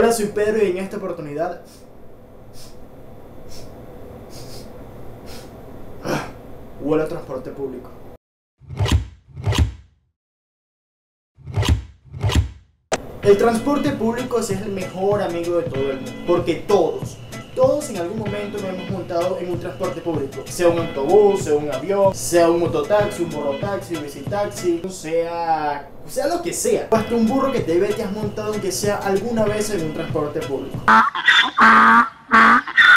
Hola, soy Pedro y en esta oportunidad huele a transporte público. El transporte público es el mejor amigo de todo el mundo, porque todos, todos en algún momento nos hemos montado en un transporte público, sea un autobús, sea un avión, sea un mototaxi, un borotaxi, un bicitaxi, sea, sea lo que sea. Hasta un burro que te ve que has montado aunque sea alguna vez en un transporte público.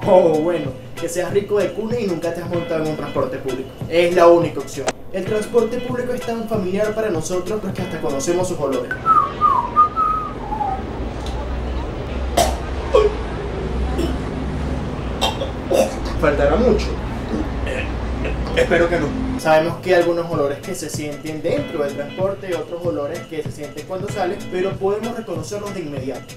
Oh, bueno, que seas rico de cuna y nunca te has montado en un transporte público. Es la única opción. El transporte público es tan familiar para nosotros porque hasta conocemos sus olores. Faltará mucho. Espero que no. Sabemos que hay algunos olores que se sienten dentro del transporte y otros olores que se sienten cuando sales, pero podemos reconocerlos de inmediato.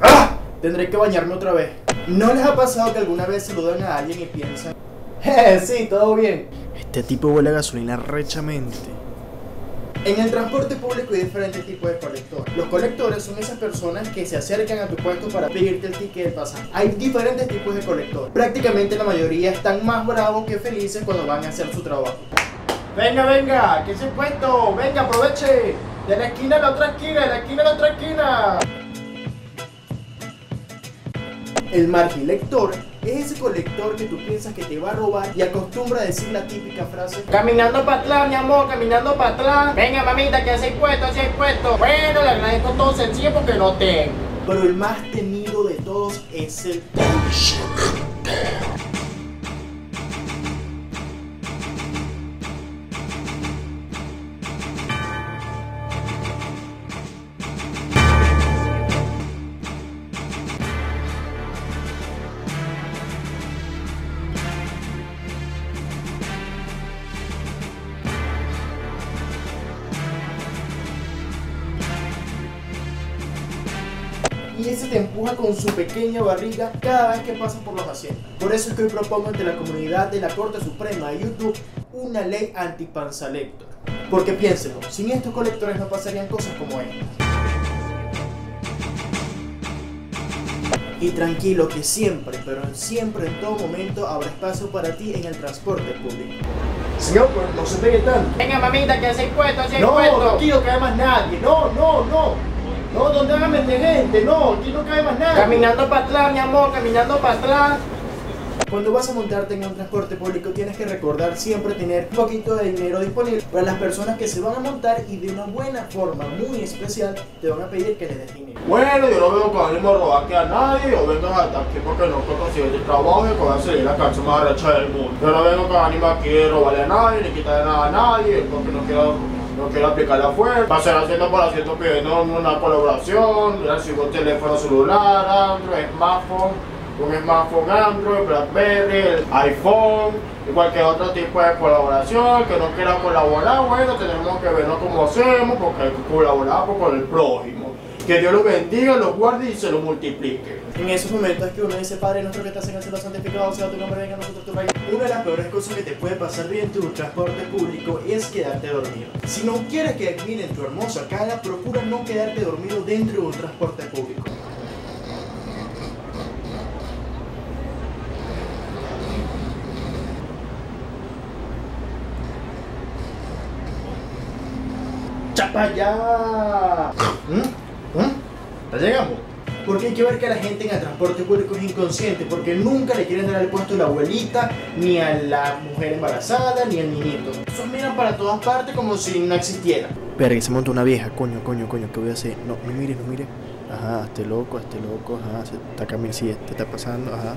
¡Ah! Tendré que bañarme otra vez. ¿No les ha pasado que alguna vez saludan a alguien y piensan, ¡Eh, sí, todo bien! Este tipo huele a gasolina rechamente. En el transporte público hay diferentes tipos de colectores. Los colectores son esas personas que se acercan a tu puesto para pedirte el ticket del pasaje. Hay diferentes tipos de colectores. Prácticamente la mayoría están más bravos que felices cuando van a hacer su trabajo. Venga, venga, que se puesto, venga, aproveche. De la esquina a la otra esquina, de la esquina a la otra esquina. El margilector es ese colector que tú piensas que te va a robar y acostumbra a decir la típica frase Caminando para atrás, mi amor, caminando para atrás. Venga, mamita, que hace puesto, hace puesto. Bueno, le agradezco todo sencillo porque no tengo. Pero el más temido de todos es el y ese te empuja con su pequeña barriga cada vez que pasa por los asientos. Por eso es que hoy propongo ante la comunidad de la Corte Suprema de YouTube una ley anti-panzalector. Porque piénsenlo, sin estos colectores no pasarían cosas como esta. Y tranquilo que siempre, pero siempre en todo momento habrá espacio para ti en el transporte público. Señor, pues no se pegue tanto. Venga, mamita, que hace puesto, hace No, puesto. tranquilo que hay más nadie. No, no, no. No, ¿dónde van a meter gente? No, aquí no cabe más nadie. Caminando para atrás, mi amor, caminando para atrás. Cuando vas a montarte en un transporte público tienes que recordar siempre tener un poquito de dinero disponible para las personas que se van a montar y de una buena forma muy especial te van a pedir que les des dinero. Bueno, yo no vengo que venimos a robar aquí a nadie, yo vengo hasta aquí porque no puedo conseguir el trabajo y que a seguir la canción más recha del mundo. Yo no vengo que venimos aquí a robarle a nadie, ni quitarle nada a nadie, porque no quiero, no quiero aplicar la fuerza. Va a ser haciendo haciendo pidiendo una colaboración, recibo teléfono celular, Android, smartphone un smartphone Android, Blackberry, el iPhone y cualquier otro tipo de colaboración que no quiera colaborar, bueno, tenemos que vernos cómo hacemos porque hay que colaborar con el prójimo. Que Dios los bendiga, los guarde y se los multiplique. En esos momentos es que uno dice, Padre nuestro que estás en el cielo santificado sea tu nombre, venga a nosotros tu reino. Una de las peores cosas que te puede pasar en tu transporte público es quedarte dormido. Si no quieres que admiren tu hermosa cara, procura no quedarte dormido dentro de un transporte público. ¡Chapa ya! ¿Mm? ¿Ya llegamos? Porque hay que ver que la gente en el transporte público es inconsciente, porque nunca le quieren dar el puesto a la abuelita, ni a la mujer embarazada, ni al niñito. Esos miran para todas partes como si no existiera. Verga, se monta una vieja, coño, coño, coño, ¿qué voy a hacer? No, no mires, no mires. Ajá, hazte loco, hazte loco, ajá, se está caminando, sí, te está pasando, ajá.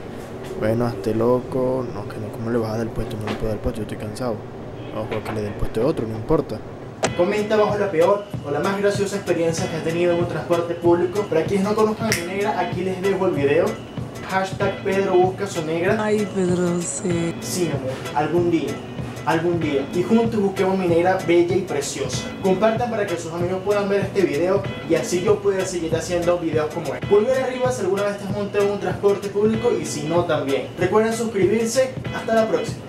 Bueno, hazte loco, no, que no, ¿cómo le vas a dar el puesto? No le puedo dar el puesto, yo estoy cansado. Ojo, que le dé el puesto a otro, no importa. Comenta abajo la peor o la más graciosa experiencia que has tenido en un transporte público. Para quienes no conozcan a mi negra, aquí les dejo el video. Hashtag Pedro busca su negra. Ay, Pedro, sí. Sí, amor, algún día, algún día. Y juntos busquemos mi negra bella y preciosa. Compartan para que sus amigos puedan ver este video y así yo pueda seguir haciendo videos como este. Pulgar arriba si alguna vez te has montado un transporte público y si no también. Recuerden suscribirse. Hasta la próxima.